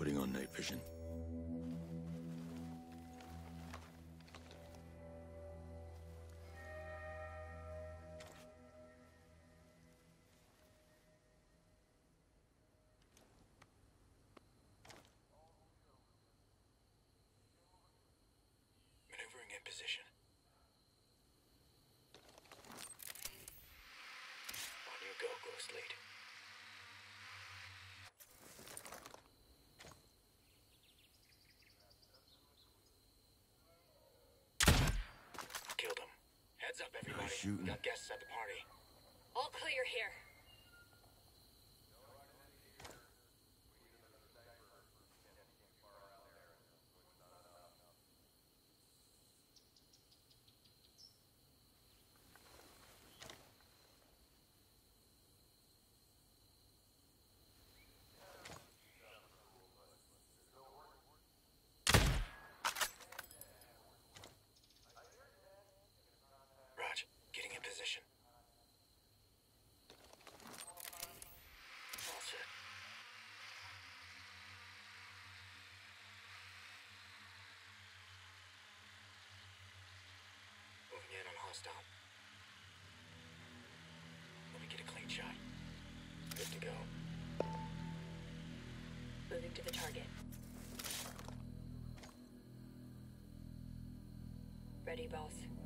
Putting on night vision. Maneuvering in position. Shooting. Got guests at the party. All clear here. Raj, getting in position. All set. Let me get a clean shot. Good to go. Moving to the target. Ready, boss.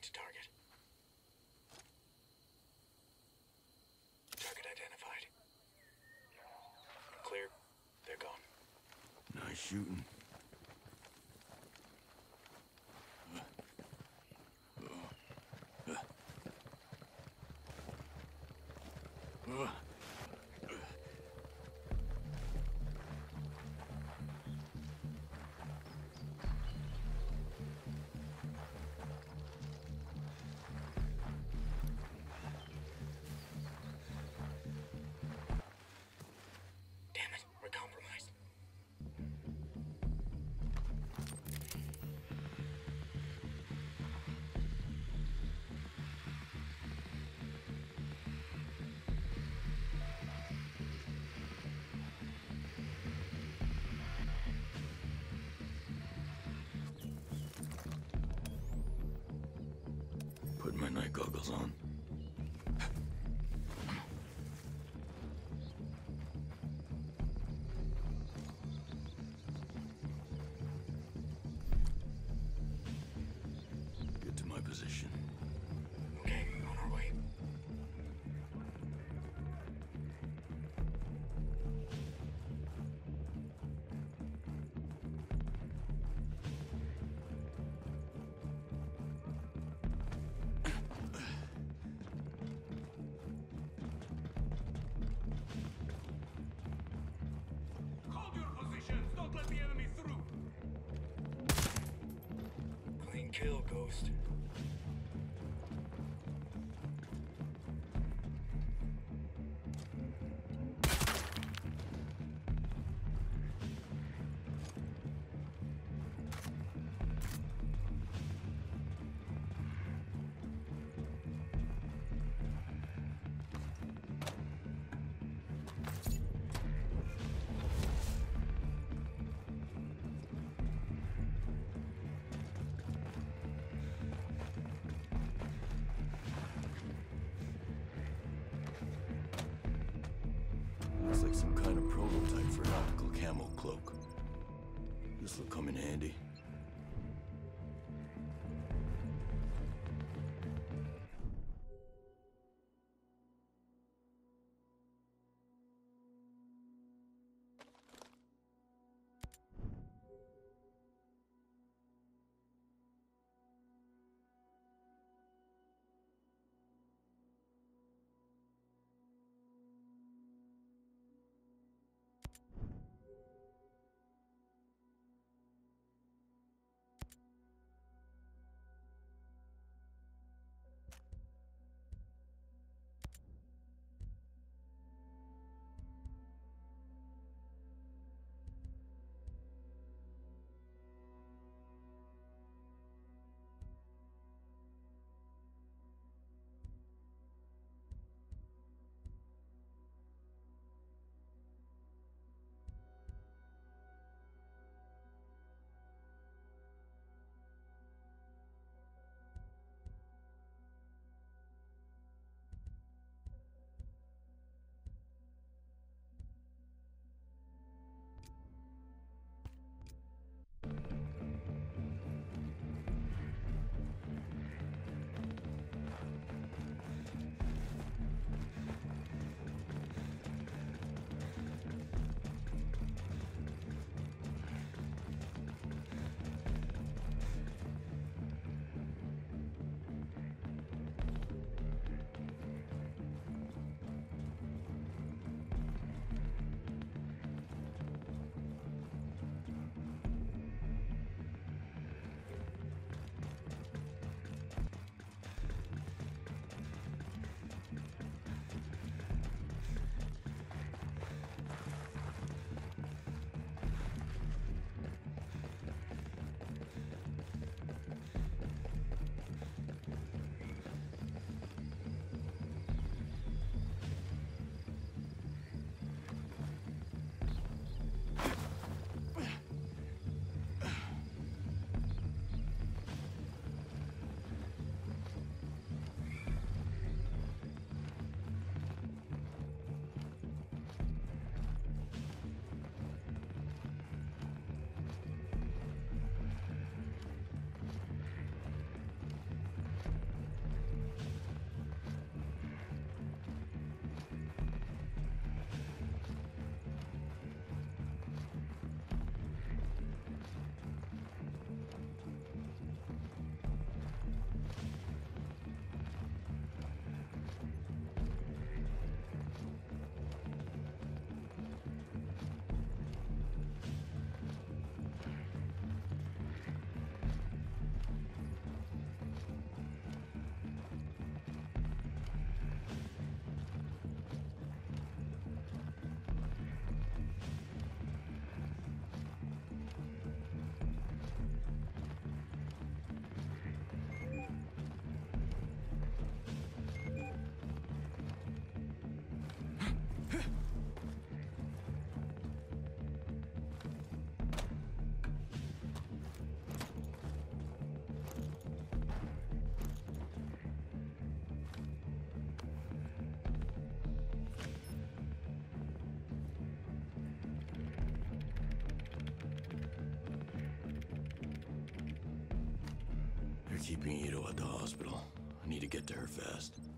Moving to target. Target identified. Clear. They're gone. Nice shooting. Damn it. We're compromised. Put my night goggles on. Ghost. Cloak. This'll come in handy. Keeping Ito at the hospital. I need to get to her fast.